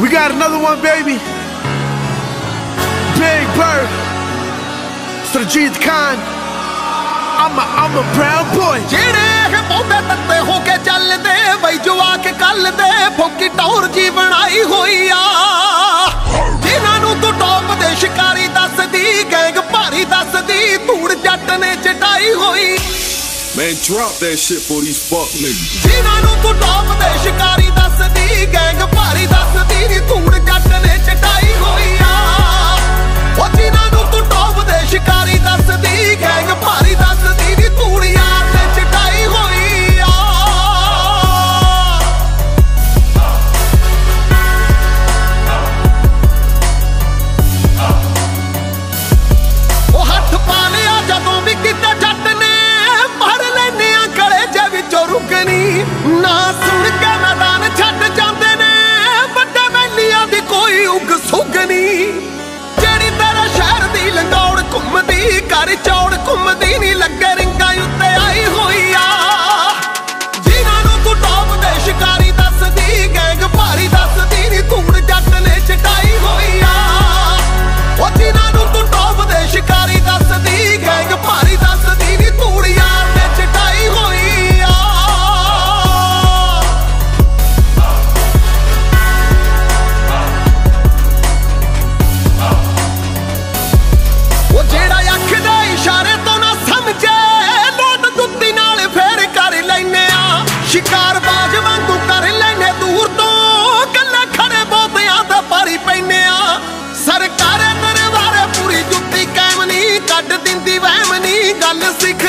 We got another one, baby. Big Bird. Surjit Khan. I'm a, I'm a brown boy. ਜਿਹੜੇ ਚੱਲਦੇ ਬਈ ਜਵਾ ਕੇ ਕੱਲਦੇ ਫੋਕੀ ਟੌਰ ਜੀ ਬਣਾਈ ਹੋਈ ਆ Man, drop that shit for these fuck niggas. ਸ਼ਿਕਾਰ ਬਾਜ ਵਾਂਗੂ ਕਰ ਲੈਨੇ ਦੂਰ ਤੋਂ। ਕੱਲੇ ਖੜੇ ਬੋਤਿਆਂ ਤੇ ਪਾਰੀ ਪੈਨੇ ਆ। ਸਰਕਾਰ ਦਰਬਾਰੇ ਪੂਰੀ ਜੁੱਤੀ ਕਾਇਮ ਨਹੀਂ ਕੱਢ ਦਿੰਦੀ ਵਹਿਮ ਨਹੀਂ ਗੱਲ ਸਿੱਖ